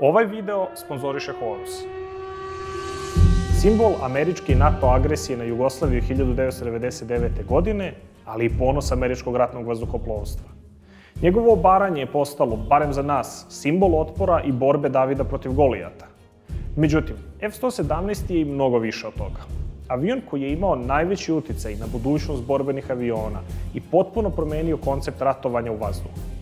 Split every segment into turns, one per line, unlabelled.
Ovaj video sponzoriše Horus. Simbol američke i NATO agresije na Jugoslaviju 1999. godine, ali i ponos američkog ratnog vazduhoplovstva. Njegovo obaranje je postalo, barem za nas, simbol otpora i borbe Davida protiv Golijata. Međutim, F-117 je i mnogo više od toga. Avion koji je imao najveći uticaj na budućnost borbenih aviona i potpuno promenio koncept ratovanja u vazduhu.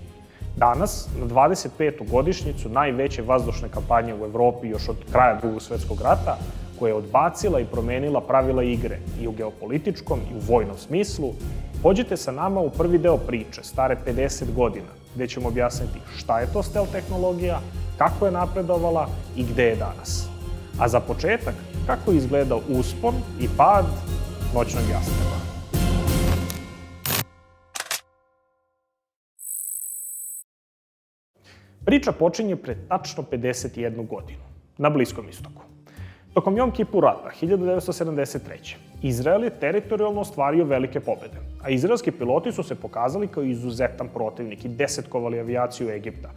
Danas, na 25. godišnjicu najveće vazdušne kampanje u Evropi još od kraja drugog svetskog rata, koja je odbacila i promenila pravila igre i u geopolitičkom i u vojnom smislu, pođite sa nama u prvi deo priče, stare 50 godina, gde ćemo objasniti šta je to stealth tehnologija, kako je napredovala i gde je danas. A za početak, kako je izgledao uspon i pad noćnog jastreba. Priča počinje pre tačno 51 godinu, na Bliskom istoku. Tokom Jom Kippur rata 1973. Izrael je teritorijalno ostvario velike pobede, a izraelski piloti su se pokazali kao izuzetan protivnik i desetkovali avijaciju Egipta.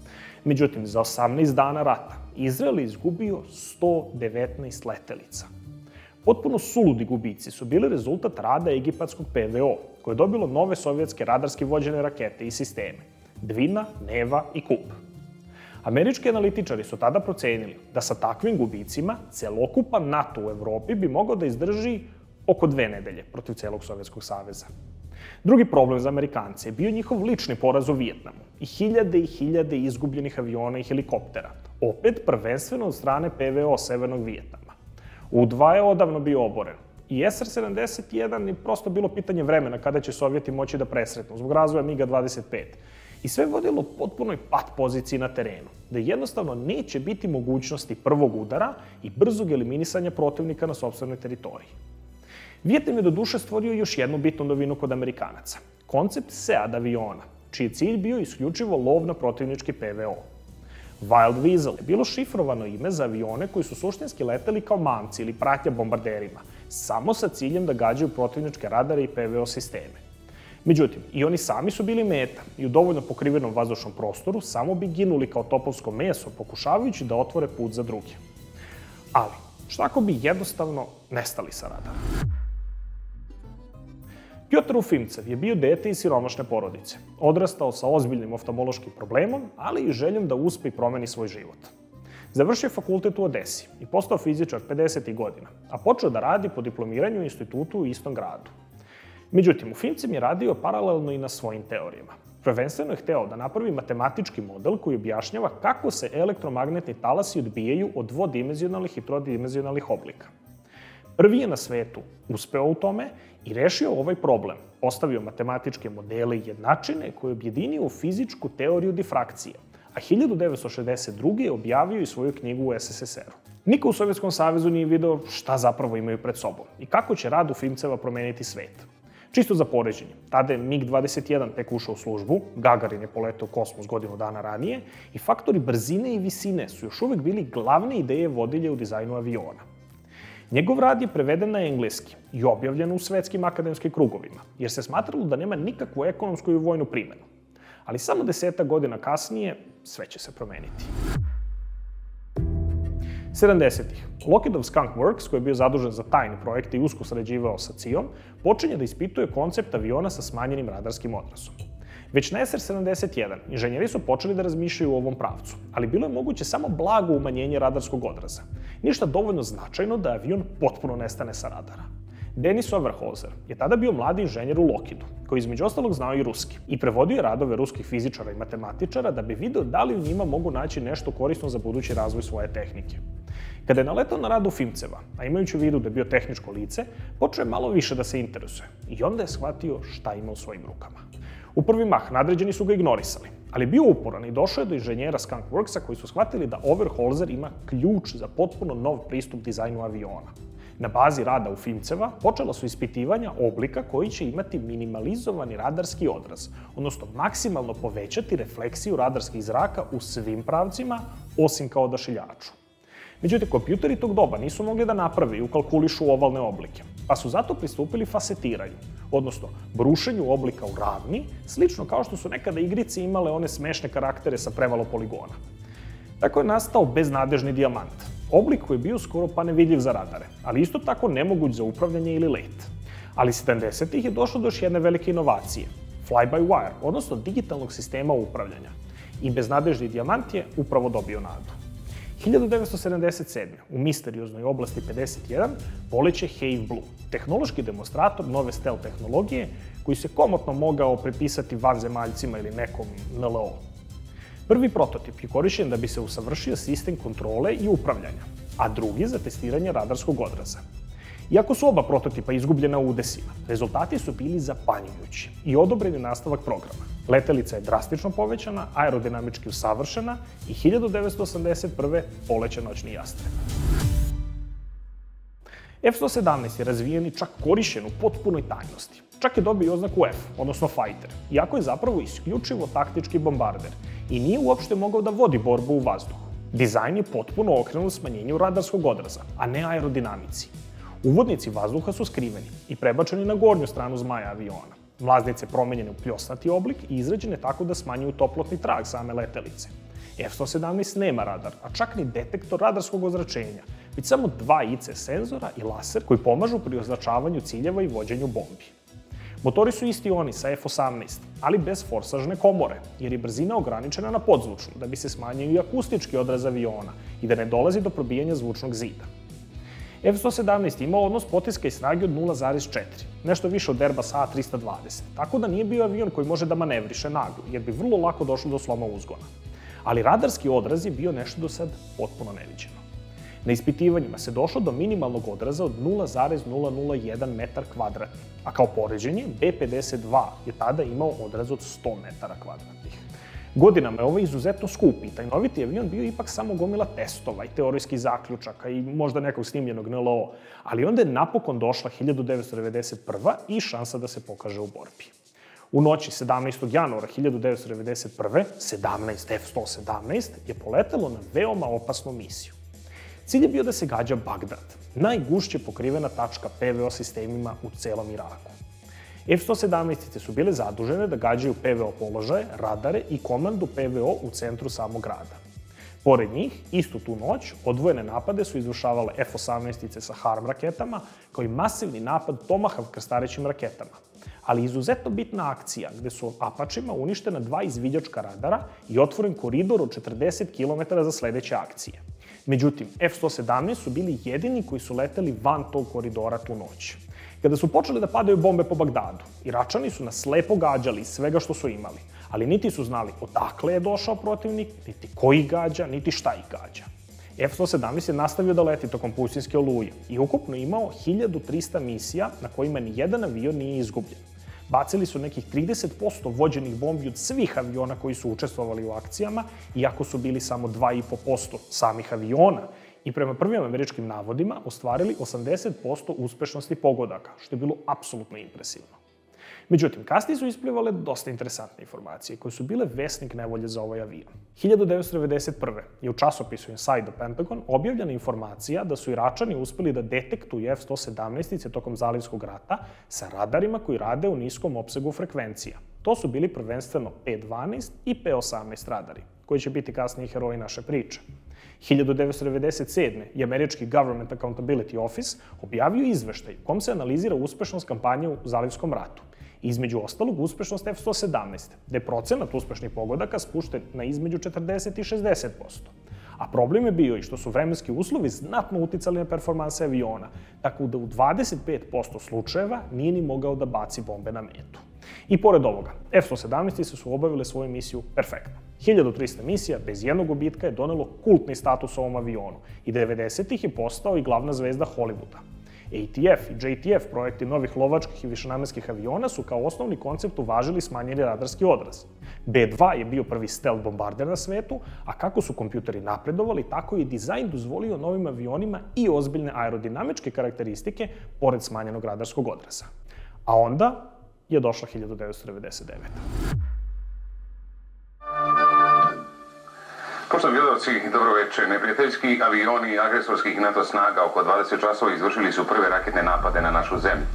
Međutim, za 18 dana rata Izrael je izgubio 119 letelica. Potpuno suludi gubici su bili rezultat rada egipatskog PVO, koje je dobilo nove sovjetske radarski vođene rakete i sisteme Dvina, Neva i Kup. Američki analitičari su tada procenili da sa takvim gubicima celokupan NATO u Evropi bi mogao da izdrži oko dve nedelje protiv celog Sovjetskog saveza. Drugi problem za Amerikance je bio njihov lični poraz u Vijetnamu i hiljade i hiljade izgubljenih aviona i helikoptera, opet prvenstveno od strane PVO Severnog Vijetnama. U-2 je odavno bio oboren i SR-71 je prosto bilo pitanje vremena kada će Sovjeti moći da presretnu zbog razvoja MiG-25 I sve vodilo potpunoj pat poziciji na terenu, da jednostavno neće biti mogućnosti prvog udara i brzog eliminisanja protivnika na sobstvenoj teritoriji. Vijetnam je do duše stvorio još jednu bitnu novinu kod Amerikanaca. Koncept SEAD aviona, čiji je cilj bio isključivo lov na protivnički PVO. Wild Weasel je bilo šifrovano ime za avione koji su suštinski leteli kao mamci ili pratnja bombarderima, samo sa ciljem da gađaju protivničke radare i PVO sisteme. Međutim, i oni sami su bili meta i u dovoljno pokrivenom vazdušnom prostoru samo bi ginuli kao topovsko meso pokušavajući da otvore put za druge. Ali, šta ako bi jednostavno nestali sa radara? Piotr Ufimcev je bio dete iz siromašne porodice. Odrastao sa ozbiljnim oftalmološkim problemom, ali i željom da uspe i promeni svoj život. Završio fakultet u Odesi i postao fizičar 50. godina, a počeo da radi po diplomiranju u institutu u istom gradu. Međutim, u Finцem je radio paralelno i na svojim teorijama. Prvenstveno je hteo da napravi matematički model koji objašnjava kako se elektromagnetni talasi odbijaju od dvodimenzionalnih i trodimenzionalnih oblika. Prvi je na svetu uspeo u tome i rešio ovaj problem. Postavio matematičke modele i jednačine koje objedinio u fizičku teoriju difrakcije, a 1962. je objavio i svoju knjigu u SSSR-u. Niko u Sovjetskom savezu nije video šta zapravo imaju pred sobom i kako će rad u Filmceva promeniti svet. Čisto za poređenje, tada je MiG-21 tek ušao u službu, Gagarin je poletao u kosmos godinu dana ranije i faktori brzine i visine su još uvek bili glavne ideje vodilje u dizajnu aviona. Njegov rad je preveden na engleski i objavljen u svetskim akademskim krugovima, jer se smatralo da nema nikakvu ekonomsku i vojnu primenu. Ali samo deseta godina kasnije sve će se promeniti. 70-ih. Lockheedov Skunk Works, koji je bio zadužen za tajni projekte i usko sređivao sa CIA-om, počinje da ispituje koncept aviona sa smanjenim radarskim odrazom. Već na SR-71 inženjeri su počeli da razmišljaju u ovom pravcu, ali bilo je moguće samo blago umanjenje radarskog odraza. Ništa dovoljno značajno da avion potpuno nestane sa radara. Denis Overholzer je tada bio mladi inženjer u Lockheedu, koji između ostalog znao i ruski, i prevodio je radove ruskih fizičara i matematičara da bi video da li u njima mogu naći nešto korisno za budući razvoj svoje tehnike. Kada je naletao na radu Fimceva, a imajući u vidu da je bio tehničko lice, počeo je malo više da se interesuje i onda je shvatio šta ima u svojim rukama. U prvi mah nadređeni su ga ignorisali, ali bio uporan i došao je do inženjera Skunk Worksa koji su shvatili da Overholzer ima ključ za potpuno nov pristup dizajnu aviona. Na bazi rada u Fimceva počela su ispitivanja oblika koji će imati minimalizovani radarski odraz, odnosno maksimalno povećati refleksiju radarskih zraka u svim pravcima, osim kao odašiljaču. Međutim, kompjuteri tog doba nisu mogli da naprave i ukalkulišu ovalne oblike, pa su zato pristupili fasetiranju, odnosno brušenju oblika u ravni, slično kao što su nekada igrice imale one smešne karaktere sa prevalo poligona. Tako je nastao beznadežni dijamant, oblik koji je bio skoro pa nevidljiv za radare, ali isto tako nemoguć za upravljanje ili let. Ali 70-ih je došlo do još jedne velike inovacije, fly-by-wire, odnosno digitalnog sistema upravljanja. I beznadežni dijamant je upravo dobio nadu. 1977. u misterioznoj oblasti 51 poleće Have Blue, tehnološki demonstrator nove stealth tehnologije koji se komotno mogao prepisati vanzemaljcima ili nekom NLO. Prvi prototip je korišćen da bi se usavršio sistem kontrole i upravljanja, a drugi za testiranje radarskog odraza. Iako su oba prototipa izgubljena u udesima, rezultati su bili zapanjujući i odobreni nastavak programa. Letelica je drastično povećana, aerodinamički usavršena i 1981. poleće noćni jastreb. F-117 je razvijen i čak korišćen u potpunoj tajnosti. Čak je dobio oznaku F, odnosno fighter, iako je zapravo isključivo taktički bombarder i nije uopšte mogao da vodi borbu u vazduhu. Dizajn je potpuno okrenut smanjenju radarskog odraza, a ne aerodinamici. Uvodnici vazduha su skriveni i prebačeni na gornju stranu zmaja aviona. Mlaznice promenjene u pljosnati oblik i izrađene tako da smanjuju toplotni trag same letelice. F-117 nema radar, a čak ni detektor radarskog ozračenja, već samo dva IC senzora i laser koji pomažu pri označavanju ciljeva i vođenju bombi. Motori su isti oni sa F-18, ali bez forsažne komore, jer je brzina ograničena na podzvučnu, da bi se smanjio i akustički odraz aviona i da ne dolazi do probijanja zvučnog zida. F-117 imao odnos potiska i snage od 0,4, nešto više od Airbus A320, tako da nije bio avion koji može da manevriše naglo, jer bi vrlo lako došlo do sloma uzgona. Ali radarski odraz je bio nešto do sad potpuno neviđeno. Na ispitivanjima se došlo do minimalnog odraza od 0,001 metar kvadratni, a kao poređenje B-52 je tada imao odraz od 100 metara kvadratnih. Godinama je ovo izuzetno skup i tajnoviti avion bio ipak samo gomila testova i teorijskih zaključaka i možda nekog snimljenog NLO, ali onda je napokon došla 1991. i šansa da se pokaže u borbi. U noći 17. januara 1991. 17 F-117 je poletelo na veoma opasnu misiju. Cilj je bio da se gađa Bagdad, najgušće pokrivena tačka PVO sistemima u celom Iraku. F-117 su bile zadužene da gađaju PVO položaje, radare i komandu PVO u centru samog grada. Pored njih, istu tu noć, odvojene napade su izvršavale F-18 sa HARM raketama, kao i masivni napad Tomahawk krstarećim raketama. Ali izuzetno bitna akcija, gde su Apačima uništena dva izviđačka radara i otvoren koridor od 40 km za sledeće akcije. Međutim, F-117 su bili jedini koji su leteli van tog koridora tu noć. Kada su počeli da padaju bombe po Bagdadu, Iračani su nas lepo gađali svega što su imali, ali niti su znali odakle je došao protivnik, niti koji gađa, niti šta ih gađa. F-117 je nastavio da leti tokom pustinske oluje i ukupno imao 1300 misija na kojima ni jedan avion nije izgubljen. Bacili su nekih 30% vođenih bombi od svih aviona koji su učestvovali u akcijama, iako su bili samo 2,5% samih aviona, i prema prvim američkim navodima ostvarili 80% uspešnosti pogodaka, što je bilo apsolutno impresivno. Međutim, kasnije su isplivale dosta interesantne informacije koje su bile vesnik nevolje za ovaj avion. 1991. je u časopisu Inside the Pentagon objavljena informacija da su Iračani uspeli da detektuju F-117 tokom Zalivskog rata sa radarima koji rade u niskom opsegu frekvencija. To su bili prvenstveno P-12 i P-18 radari, koji će biti kasnije heroji naše priče. 1997. je američki Government Accountability Office objavio izveštaj u kom se analizira uspešnost kampanje u Zalivskom ratu. Između ostalog, uspešnost F-117, gde procenat uspešnih pogodaka spušten na između 40 i 60%. A problem je bio i što su vremenski uslovi znatno uticali na performanse aviona, tako da u 25% slučajeva nije ni mogao da baci bombe na metu. I pored ovoga, F-117 su obavile svoju misiju perfektno. 1300 misija bez jednog gubitka je donelo kultni status ovom avionu i 90-ih je postao i glavna zvezda Hollywooda. ATF i JTF projekti novih lovačkih i višenamenskih aviona su kao osnovni koncept uvažili smanjeni radarski odraz. B-2 je bio prvi stealth bombarder na svetu, a kako su kompjuteri napredovali, tako je dizajn dozvolio novim avionima i ozbiljne aerodinamičke karakteristike pored smanjenog radarskog odraza. A onda je došla 1999.
Poštovani gledalci, dobro večer. Neprijateljski avioni agresorskih NATO snaga oko 20 časova izvršili su prve raketne napade na našu zemlju.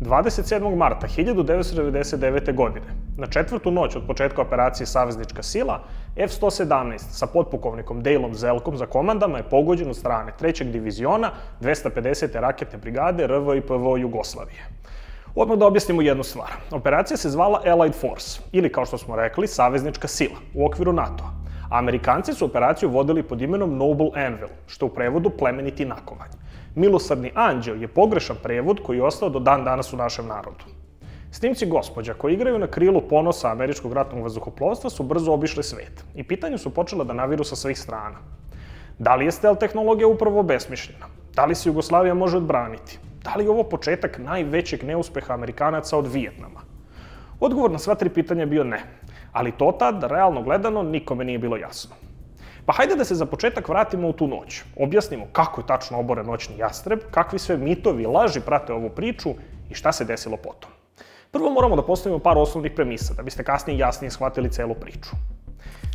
27. marta 1999. godine, na četvrtu noć od početka operacije Saveznička sila, F-117 sa potpukovnikom Dejlom Zelkom za komandama je pogođen od strane 3. diviziona 250. raketne brigade RV i PVO Jugoslavije. Odmah da objasnimo jednu stvar. Operacija se zvala Allied Force, ili kao što smo rekli, saveznička sila, u okviru NATO-a. Amerikanci su operaciju vodili pod imenom Noble Anvil, što u prevodu plemeniti nakovanj. Milosrdni anđeo je pogrešan prevod koji je ostao do dan danas u našem narodu. Snimci gospođa koji igraju na krilu ponosa američkog ratnog vazduhoplovstva su brzo obišli svet i pitanje su počela da naviru sa svih strana. Da li je stel tehnologija upravo besmišljena? Da li se Jugoslavija može odbraniti? Da li je ovo početak najvećeg neuspeha Amerikanaca od Vijetnama? Odgovor na sva tri pitanja bio ne, ali to tad, realno gledano, nikome nije bilo jasno. Pa hajde da se za početak vratimo u tu noć. Objasnimo kako je tačno oboren noćni jastreb, kakvi sve mitovi i laži prate ovu priču i šta se desilo potom. Prvo moramo da postavimo par osnovnih premisa, da biste kasnije jasnije shvatili celu priču.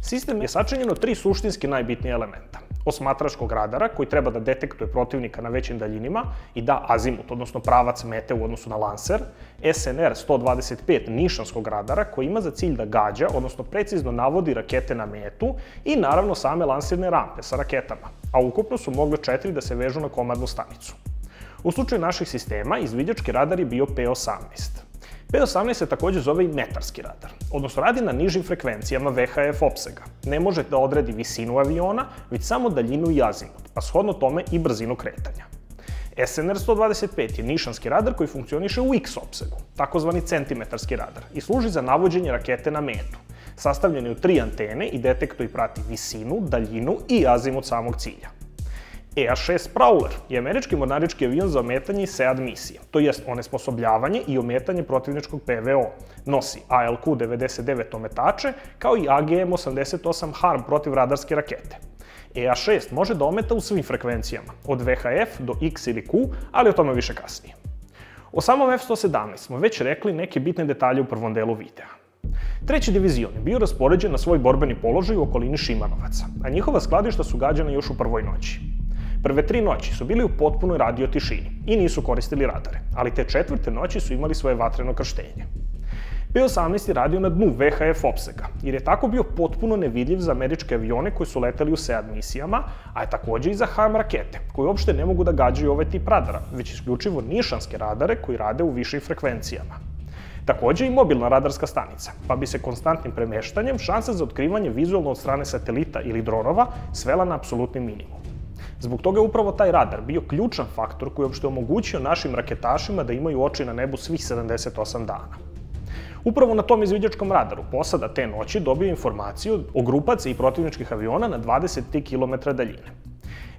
Sistem je sačinjen od tri suštinski najbitnije elementa osmatračkog radara koji treba da detektuje protivnika na većim daljinima i da azimut, odnosno pravac mete u odnosu na lanser, SNR 125 nišanskog radara koji ima za cilj da gađa, odnosno precizno navodi rakete na metu i naravno same lansirne rampe sa raketama, a ukupno su mogle četiri da se vežu na komadnu stanicu. U slučaju naših sistema, izviđački radar je bio P-18. P-18 se takođe zove i metarski radar, odnosno radi na nižim frekvencijama VHF opsega. Ne može da odredi visinu aviona, već samo daljinu i azimut, pa shodno tome i brzinu kretanja. SNR-125 je nišanski radar koji funkcioniše u X opsegu, takozvani centimetarski radar, i služi za navođenje rakete na metu. Sastavljen je u tri antene i detektuje i prati visinu, daljinu i azimut samog cilja. EA-6 Prowler je američki mornarički avion za ometanje i SEAD misije, to jest onesposobljavanje i ometanje protivničkog PVO. Nosi ALQ-99 ometače, kao i AGM-88 HARM protivradarske rakete. EA-6 može da ometa u svim frekvencijama, od VHF do X ili Q, ali o tome više kasnije. O samom F-117 smo već rekli neke bitne detalje u prvom delu videa. Treći divizion je bio raspoređen na svoj borbeni položaj u okolini Šimanovaca, a njihova skladišta su gađana još u prvoj noći. Prve tri noći su bili u potpunoj radio tišini i nisu koristili radare, ali te četvrte noći su imali svoje vatreno krštenje. P-18 je radio na dnu VHF opsega, jer je tako bio potpuno nevidljiv za američke avione koji su leteli u SEAD misijama, a je takođe i za HAM rakete, koji uopšte ne mogu da gađaju ovaj tip radara, već isključivo nišanske radare koji rade u višim frekvencijama. Takođe i mobilna radarska stanica, pa bi se konstantnim premeštanjem šansa za otkrivanje vizualno od strane satelita ili dronova svela na apsolutni minimum. Zbog toga je upravo taj radar bio ključan faktor koji je uopšte omogućio našim raketašima da imaju oči na nebu svih 78 dana. Upravo na tom izviđačkom radaru posada te noći dobio informaciju o grupaci i protivničkih aviona na 23 km daljine.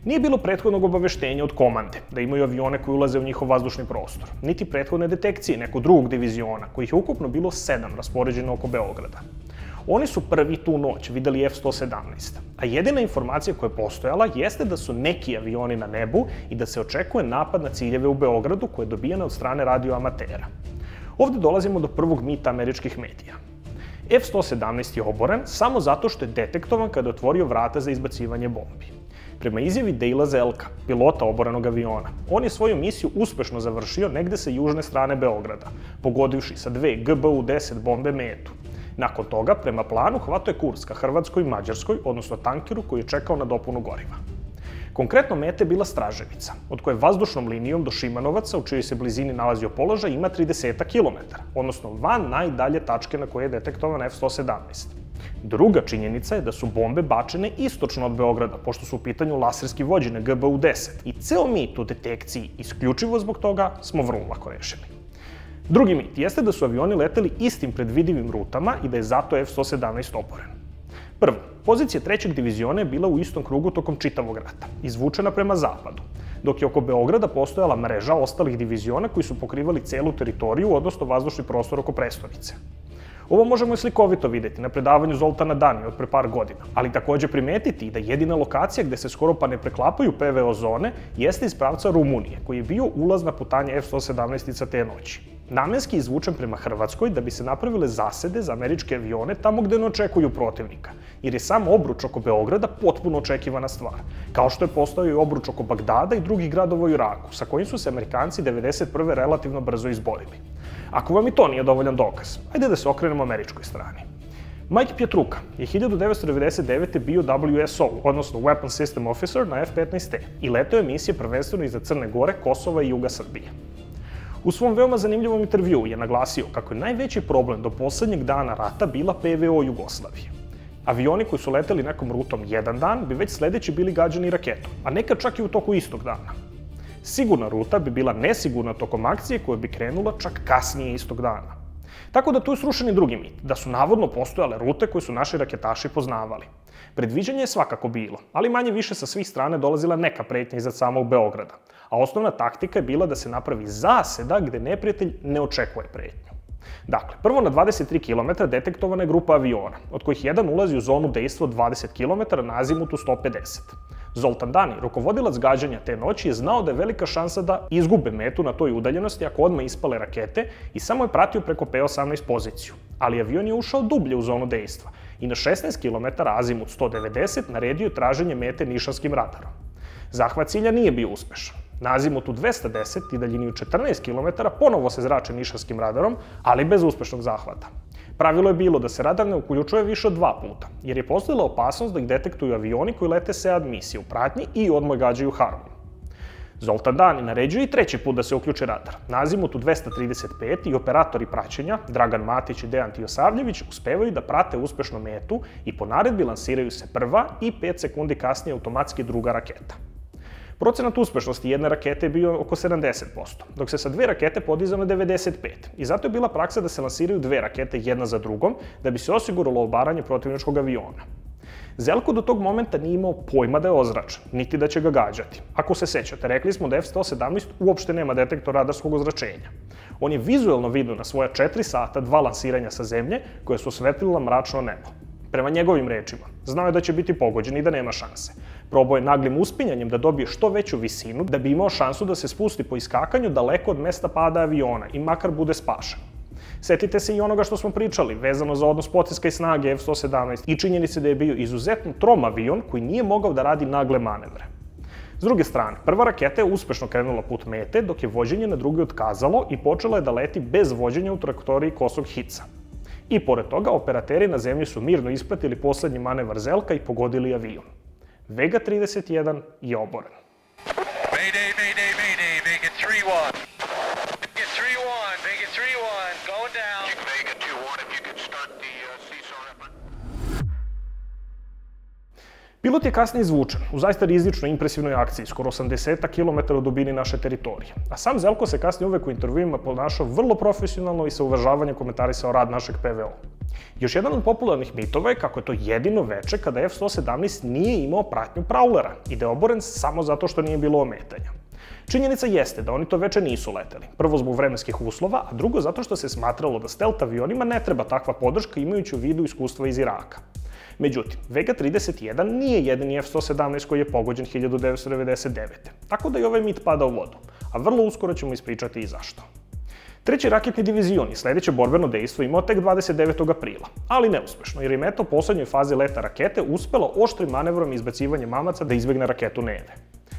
Nije bilo prethodnog obaveštenja od komande da imaju avione koji ulaze u njihov vazdušni prostor, niti prethodne detekcije nekog drugog diviziona, kojih je ukupno bilo sedam raspoređeno oko Beograda. Oni su prvi tu noć videli F-117, a jedina informacija koja je postojala jeste da su neki avioni na nebu i da se očekuje napad na ciljeve u Beogradu koje je dobijena od strane radioamatera. Ovde dolazimo do prvog mita američkih medija. F-117 je oboren samo zato što je detektovan kada je otvorio vrata za izbacivanje bombi. Prema izjavi Dejla Zelka, pilota oborenog aviona, on je svoju misiju uspešno završio negde sa južne strane Beograda, pogodivši sa dve GBU-10 bombe metu, Nakon toga, prema planu, hvato je kurs ka Hrvatskoj i Mađarskoj, odnosno tankeru koji je čekao na dopunu goriva. Konkretno mete bila Straževica, od koje vazdušnom linijom do Šimanovaca, u čijoj se blizini nalazio položaj, ima 30 km, odnosno van najdalje tačke na koje je detektovan F-117. Druga činjenica je da su bombe bačene istočno od Beograda, pošto su u pitanju laserski vođene GBU-10 i ceo mit u detekciji isključivo zbog toga smo vrlo lako rešili. Drugi mit jeste da su avioni leteli istim predvidivim rutama i da je zato F-117 oboren. Prvo, pozicija trećeg diviziona je bila u istom krugu tokom čitavog rata, izvučena prema zapadu, dok je oko Beograda postojala mreža ostalih diviziona koji su pokrivali celu teritoriju, odnosno vazdušni prostor oko prestonice. Ovo možemo i slikovito videti na predavanju Zoltana Dani od pre par godina, ali takođe primetiti da jedina lokacija gde se skoro pa ne preklapaju PVO zone jeste iz pravca Rumunije, koji je bio ulaz na putanje F-117 te noći. namenski izvučen prema Hrvatskoj da bi se napravile zasede za američke avione tamo gde ne očekuju protivnika, jer je sam obruč oko Beograda potpuno očekivana stvar, kao što je postao i obruč oko Bagdada i drugih gradova u Iraku, sa kojim su se Amerikanci 91. relativno brzo izborili. Ako vam i to nije dovoljan dokaz, ajde da se okrenemo američkoj strani. Mike Pietruka je 1999. bio WSO, odnosno Weapon System Officer na F-15T i letao je misije prvenstveno iza Crne Gore, Kosova i Juga Srbije. U svom veoma zanimljivom intervjuu je naglasio kako je najveći problem do poslednjeg dana rata bila PVO Jugoslavije. Avioni koji su leteli nekom rutom jedan dan bi već sledeći bili gađani raketom, a nekad čak i u toku istog dana. Sigurna ruta bi bila nesigurna tokom akcije koja bi krenula čak kasnije istog dana. Tako da tu je srušen i drugi mit, da su navodno postojale rute koje su naši raketaši poznavali. Predviđanje je svakako bilo, ali manje više sa svih strane dolazila neka pretnja iza samog Beograda, a osnovna taktika je bila da se napravi zaseda gde neprijatelj ne očekuje pretnju. Dakle, prvo na 23 km detektovana je grupa aviona, od kojih jedan ulazi u zonu dejstva od 20 km na azimutu 150. Zoltan Dani, rukovodilac gađanja te noći, je znao da je velika šansa da izgube metu na toj udaljenosti ako odmah ispale rakete i samo je pratio preko P-18 poziciju. Ali avion je ušao dublje u zonu dejstva i na 16 km azimut 190 naredio traženje mete nišanskim radarom. Zahvat cilja nije bio uspešan. Na azimutu 210 i daljini od 14 km ponovo se zrače nišanskim radarom, ali bez uspešnog zahvata. Pravilo je bilo da se radar ne uključuje više od dva puta, jer je postojala opasnost da ih detektuju avioni koji lete SEAD misije u pratnji i odmah gađaju Harmon. Zoltan Dani naređuje i treći put da se uključi radar. Na azimutu 235 i operatori praćenja, Dragan Matić i Dejan Tijosavljević, uspevaju da prate uspešno metu i po naredbi lansiraju se prva i 5 sekundi kasnije automatski druga raketa. Procenat uspešnosti jedne rakete je bio oko 70%, dok se sa dve rakete podizao na 95%. I zato je bila praksa da se lansiraju dve rakete jedna za drugom, da bi se osiguralo obaranje protivničkog aviona. Zelko do tog momenta nije imao pojma da je ozračen, niti da će ga gađati. Ako se sećate, rekli smo da F-117 uopšte nema detektor radarskog ozračenja. On je vizuelno vidio na svoja 4 sata dva lansiranja sa zemlje koje su osvetlila mračno nebo. Prema njegovim rečima, znao je da će biti pogođen i da nema šanse. Probao je naglim uspinjanjem da dobije što veću visinu, da bi imao šansu da se spusti po iskakanju daleko od mesta pada aviona i makar bude spašen. Setite se i onoga što smo pričali, vezano za odnos potiska i snage F-117 i činjenice da je bio izuzetno trom avion koji nije mogao da radi nagle manevre. S druge strane, prva raketa je uspešno krenula put mete, dok je vođenje na drugi otkazalo i počela je da leti bez vođenja u trajektoriji kosog hica. I pored toga, operateri na zemlji su mirno ispratili poslednji manevar Zelka i pogodili avion. Vega 31 je oboren. Pilot je kasnije izvučen u zaista rizičnoj impresivnoj akciji, skoro 80 km u dubini naše teritorije. A sam Zelko se kasnije uvek u intervjuima ponašao vrlo profesionalno i sa uvažavanjem komentarisao rad našeg PVO. Još jedan od popularnih mitova je kako je to jedino veče kada F-117 nije imao pratnju Prowlera i da je oboren samo zato što nije bilo ometanja. Činjenica jeste da oni to veče nisu leteli. Prvo zbog vremenskih uslova, a drugo zato što se smatralo da stealth avionima ne treba takva podrška imajući u vidu iskustva iz Iraka. Međutim, Vega 31 nije jedini F-117 koji je pogođen 1999. Tako da i ovaj mit pada u vodu, a vrlo uskoro ćemo ispričati i zašto. Treći raketni divizion i sledeće borbeno dejstvo imao tek 29. aprila, ali neuspešno, jer je Meta u poslednjoj fazi leta rakete uspela oštrim manevrom i izbacivanjem mamaca da izbegne raketu Neve.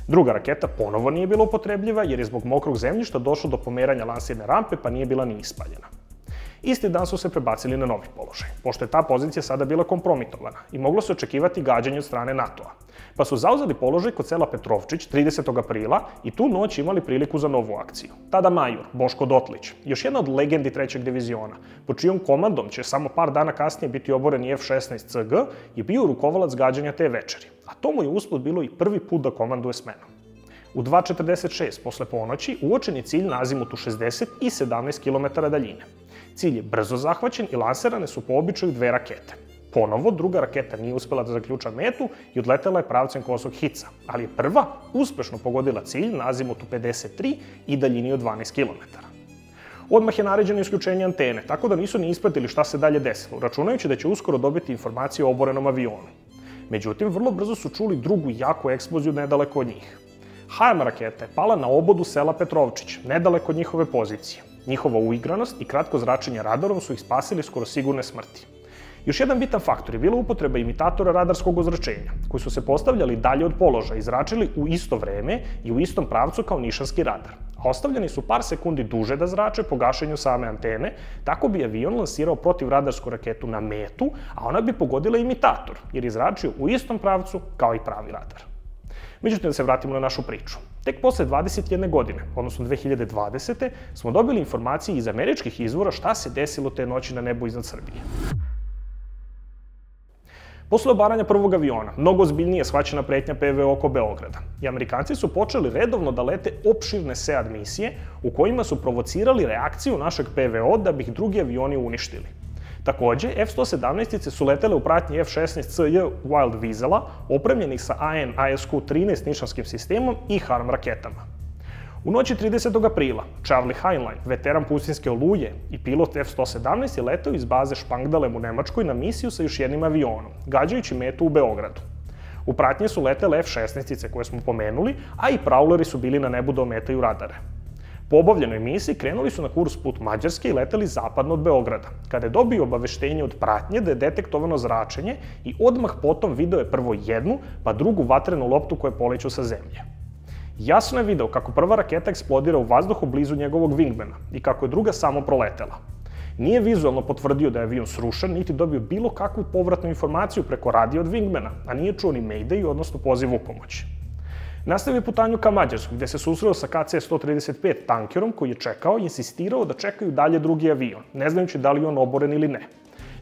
Druga raketa ponovo nije bila upotrebljiva jer je zbog mokrog zemljišta došlo do pomeranja lansirne rampe pa nije bila ni ispaljena. Isti dan su se prebacili na novi položaj, pošto je ta pozicija sada bila kompromitovana i moglo se očekivati gađanje od strane NATO-a. Pa su zauzeli položaj kod sela Petrovčić 30. aprila i tu noć imali priliku za novu akciju. Tada major, Boško Dotlić, još jedna od legendi trećeg diviziona, po čijom komandom će samo par dana kasnije biti oboren i F-16 CG, je bio rukovalac gađanja te večeri. A to mu je usput bilo i prvi put da komanduje smenom. U 2.46 posle ponoći uočen je cilj na azimutu 60 i 17 km daljine. Cilj je brzo zahvaćen i lansirane su po običaju dve rakete. Ponovo, druga raketa nije uspela da zaključa metu i odletela je pravcem kosog hica, ali je prva uspešno pogodila cilj na azimutu 53 i daljini od 12 km. Odmah je naređeno isključenje antene, tako da nisu ni ispratili šta se dalje desilo, računajući da će uskoro dobiti informacije o oborenom avionu. Međutim, vrlo brzo su čuli drugu jaku eksploziju nedaleko od njih. HM raketa je pala na obodu sela Petrovčić, nedaleko od njihove pozicije. Njihova uigranost i kratko zračenje radarom su ih spasili skoro sigurne smrti. Još jedan bitan faktor je bila upotreba imitatora radarskog ozračenja, koji su se postavljali dalje od položaja i zračili u isto vreme i u istom pravcu kao nišanski radar. A ostavljeni su par sekundi duže da zrače po gašenju same antene, tako bi avion lansirao protivradarsku raketu na metu, a ona bi pogodila imitator, jer je zračio u istom pravcu kao i pravi radar. Međutim, da se vratimo na našu priču. Tek posle 21 godine, odnosno 2020. smo dobili informacije iz američkih izvora šta se desilo te noći na nebu iznad Srbije. Posle obaranja prvog aviona, mnogo zbiljnije shvaćena pretnja PVO oko Beograda. I Amerikanci su počeli redovno da lete opširne SEAD misije u kojima su provocirali reakciju našeg PVO da bi ih drugi avioni uništili. Takođe, F-117 su letele u pratnji F-16CJ Wild Weasela, opremljenih sa AN ISQ-13 nišanskim sistemom i HARM raketama. U noći 30. aprila, Charlie Heinlein, veteran pustinske oluje i pilot F-117 je letao iz baze Spangdalem u Nemačkoj na misiju sa još jednim avionom, gađajući metu u Beogradu. U pratnje su letele F-16 koje smo pomenuli, a i Prowleri su bili na nebu da ometaju radare. Po obavljenoj misiji krenuli su na kurs put Mađarske i leteli zapadno od Beograda, kada je dobio obaveštenje od pratnje da je detektovano zračenje i odmah potom video je prvo jednu, pa drugu vatrenu loptu koja poleću sa zemlje. Jasno je video kako prva raketa eksplodira u vazduhu blizu njegovog wingmana i kako je druga samo proletela. Nije vizualno potvrdio da je avion srušen, niti dobio bilo kakvu povratnu informaciju preko radija od wingmana, a nije čuo ni Mayday, odnosno poziv u pomoć. Nastavio putanju ka Mađarsku, gde se susreo sa KC-135 tankerom koji je čekao i insistirao da čekaju dalje drugi avion, ne znajući da li je on oboren ili ne.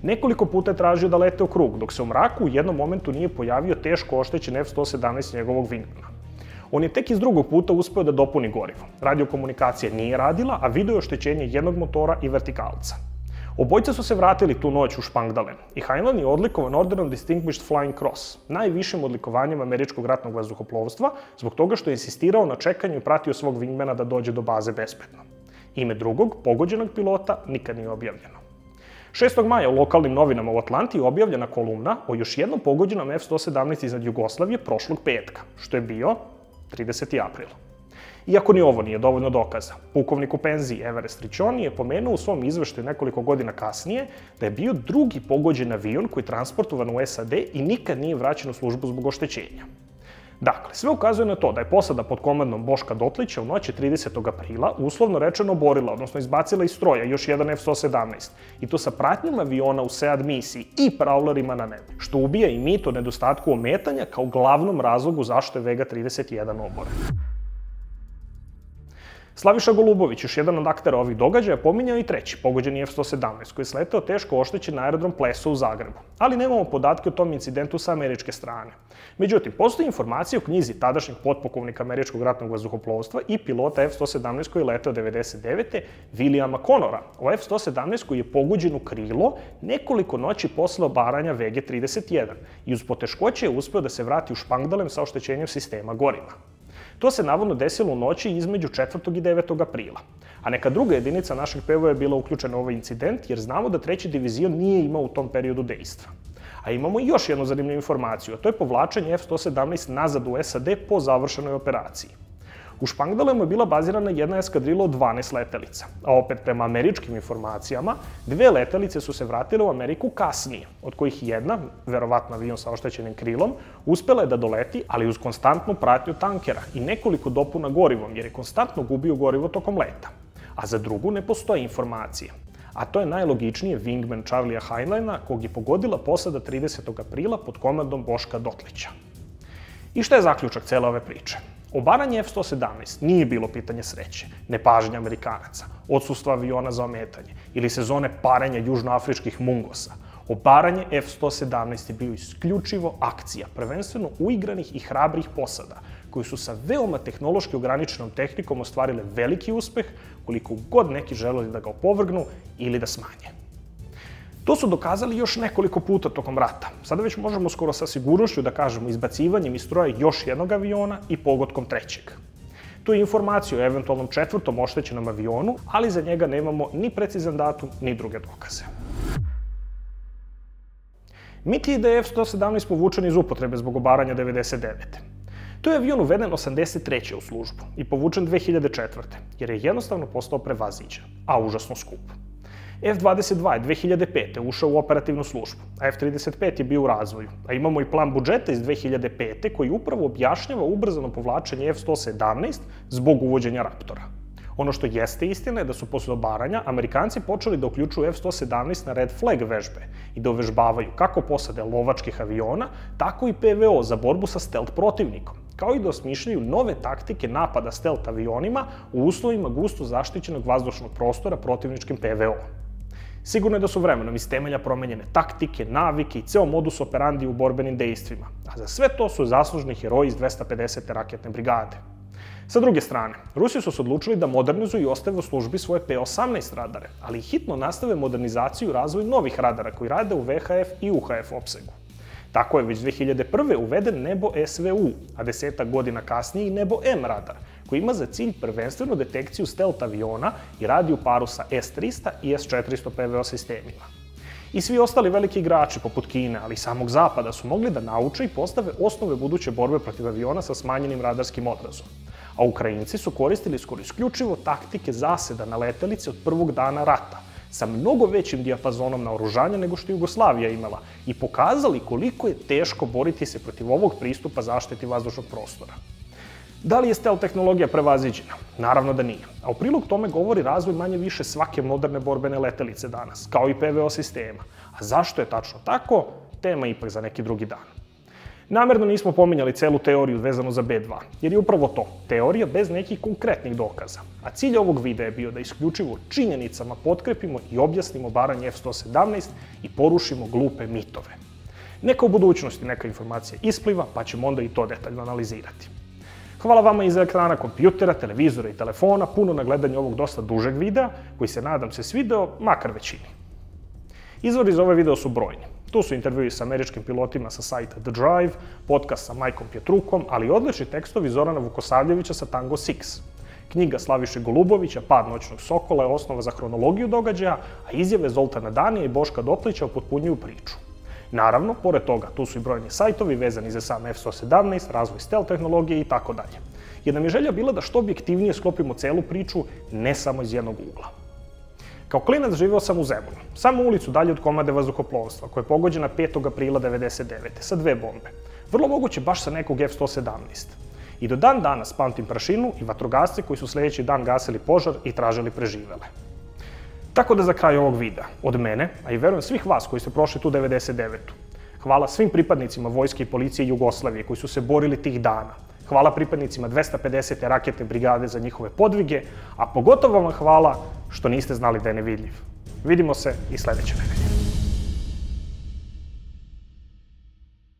Nekoliko puta je tražio da lete u krug, dok se u mraku u jednom momentu nije pojavio teško oštećen F-117 njegovog wingmana. On je tek iz drugog puta uspeo da dopuni gorivo. Radiokomunikacija nije radila, a video je oštećenje jednog motora i vertikalca. Obojca su se vratili tu noć u Špangdalen i Heinlein je odlikovan orderom Distinguished Flying Cross, najvišim odlikovanjem američkog ratnog vazduhoplovstva, zbog toga što je insistirao na čekanju i pratio svog wingmana da dođe do baze bezbedno. Ime drugog, pogođenog pilota, nikad nije objavljeno. 6. maja u lokalnim novinama u Atlanti je objavljena kolumna o još jednom pogođenom F-117 iznad Jugoslavije prošlog petka, što je bio 30. april. Iako ni ovo nije dovoljno dokaza, pukovnik u penziji Everest Riccioni je pomenuo u svom izveštaju nekoliko godina kasnije da je bio drugi pogođen avion koji je transportovan u SAD i nikad nije vraćen u službu zbog oštećenja. Dakle, sve ukazuje na to da je posada pod komandom Boška Dotlića u noći 30. aprila uslovno rečeno oborila, odnosno izbacila iz stroja još jedan F-117, i to sa pratnjom aviona u SEAD misiji i prowlerima na nebu, što ubija i mit o nedostatku ometanja kao glavnom razlogu zašto je Vega 31 oboren. Slaviša Golubović, još jedan od aktera ovih događaja, pominjao i treći, pogođeni F-117, koji je sletao teško oštećen na aerodrom Pleso u Zagrebu. Ali nemamo podatke o tom incidentu sa američke strane. Međutim, postoji informacija u knjizi tadašnjeg potpukovnika američkog ratnog vazduhoplovstva i pilota F-117 koji je letao 99. Williama Conora, o F-117 koji je pogođen u krilo nekoliko noći posle obaranja VG-31 i uz poteškoće je uspeo da se vrati u Špangdalem sa oštećenjem sistema goriva. To se navodno desilo u noći između 4. i 9. aprila. A neka druga jedinica našeg PVO je bila uključena u ovaj incident, jer znamo da treći divizion nije imao u tom periodu dejstva. A imamo još jednu zanimljivu informaciju, a to je povlačenje F-117 nazad u SAD po završenoj operaciji. U Špangdalemu je bila bazirana jedna eskadrila od 12 letelica, a opet prema američkim informacijama, dve letelice su se vratile u Ameriku kasnije, od kojih jedna, verovatno avion sa oštećenim krilom, uspela je da doleti, ali uz konstantnu pratnju tankera i nekoliko dopuna gorivom, jer je konstantno gubio gorivo tokom leta. A za drugu ne postoje informacije. A to je najlogičnije wingman Charlie'a Heinleina, kog je pogodila posada 30. aprila pod komandom Boška Dotlića. I šta je zaključak cele ove priče? Obaranje F-117 nije bilo pitanje sreće, nepažnja Amerikanaca, odsustva aviona za ometanje ili sezone parenja južnoafričkih mungosa. Obaranje F-117 je bio isključivo akcija, prvenstveno uigranih i hrabrih posada, koji su sa veoma tehnološki ograničenom tehnikom ostvarile veliki uspeh, koliko god neki želeli da ga opovrgnu ili da smanje. To su dokazali još nekoliko puta tokom rata. Sada već možemo skoro sa sigurnošću da kažemo izbacivanjem iz stroja još jednog aviona i pogotkom trećeg. Tu je informacija o eventualnom četvrtom oštećenom avionu, ali za njega nemamo ni precizan datum, ni druge dokaze. Mit je da je F-117 povučen iz upotrebe zbog obaranja 99. To je avion uveden 83. u službu i povučen 2004. jer je jednostavno postao prevaziđen, a užasno skup. F-22 je 2005. ušao u operativnu službu, a F-35 je bio u razvoju, a imamo i plan budžeta iz 2005. koji upravo objašnjava ubrzano povlačenje F-117 zbog uvođenja Raptora. Ono što jeste istina je da su posle obaranja Amerikanci počeli da uključuju F-117 na Red Flag vežbe i da uvežbavaju kako posade lovačkih aviona, tako i PVO za borbu sa stealth protivnikom, kao i da osmišljaju nove taktike napada stealth avionima u uslovima gusto zaštićenog vazdušnog prostora protivničkim PVO. Sigurno je da su vremenom iz temelja promenjene taktike, navike i ceo modus operandi u borbenim dejstvima, a za sve to su zaslužni heroji iz 250. raketne brigade. Sa druge strane, Rusi su se odlučili da modernizuju i ostave u službi svoje P-18 radare, ali hitno nastave modernizaciju i razvoj novih radara koji rade u VHF i UHF opsegu. Tako je već 2001. uveden Nebo SVU, a desetak godina kasnije i Nebo M radar, koji ima za cilj prvenstveno detekciju stealth aviona i radi u paru sa S-300 i S-400 PVO sistemima. I svi ostali veliki igrači, poput Kine, ali i samog Zapada, su mogli da nauče i postave osnove buduće borbe protiv aviona sa smanjenim radarskim odrazom. A Ukrajinci su koristili skoro isključivo taktike zaseda na letelice od prvog dana rata, sa mnogo većim dijapazonom naoružanja nego što Jugoslavija imala i pokazali koliko je teško boriti se protiv ovog pristupa zaštiti vazdušnog prostora. Da li je stealth tehnologija prevaziđena? Naravno da nije. A u prilog tome govori razvoj manje više svake moderne borbene letelice danas, kao i PVO sistema. A zašto je tačno tako? Tema ipak za neki drugi dan. Namerno nismo pominjali celu teoriju vezano za B2, jer je upravo to, teorija bez nekih konkretnih dokaza. A cilj ovog videa je bio da isključivo činjenicama potkrepimo i objasnimo baranje F-117 i porušimo glupe mitove. Neka u budućnosti neka informacija ispliva, pa ćemo onda i to detaljno analizirati. Hvala vama iz ekrana kompjutera, televizora i telefona, puno na gledanje ovog dosta dužeg videa, koji se nadam se svideo, makar većini. Izvori za ovaj video su brojni. Tu su intervjui sa američkim pilotima sa sajta The Drive, podcast sa Majkom Pjetrukom, ali i odlični tekstovi Zorana Vukosavljevića sa Tango 6. Knjiga Slaviše Golubovića, Pad noćnog sokola, je osnova za hronologiju događaja, a izjave Zoltana Danija i Boška Doplića upotpunjuju priču. Naravno, pored toga, tu su i brojni sajtovi vezani za sam F-117, razvoj stealth tehnologije i tako dalje. Jer nam je želja bila da što objektivnije sklopimo celu priču, ne samo iz jednog ugla. Kao klinac živeo sam u Zemunu, samo ulicu dalje od komade vazduhoplovstva, koja je pogođena 5. aprila 99. sa dve bombe. Vrlo moguće baš sa nekog F-117. I do dan danas pamtim prašinu i vatrogasce koji su sledeći dan gasili požar i tražili preživele. Tako da za kraj ovog videa, od mene, a i verujem svih vas koji ste prošli tu 99. Hvala svim pripadnicima Vojske i Policije Jugoslavije koji su se borili tih dana. Hvala pripadnicima 250. raketne brigade za njihove podvige, a pogotovo vam hvala što niste znali da je nevidljiv. Vidimo se i sledeće nedelje.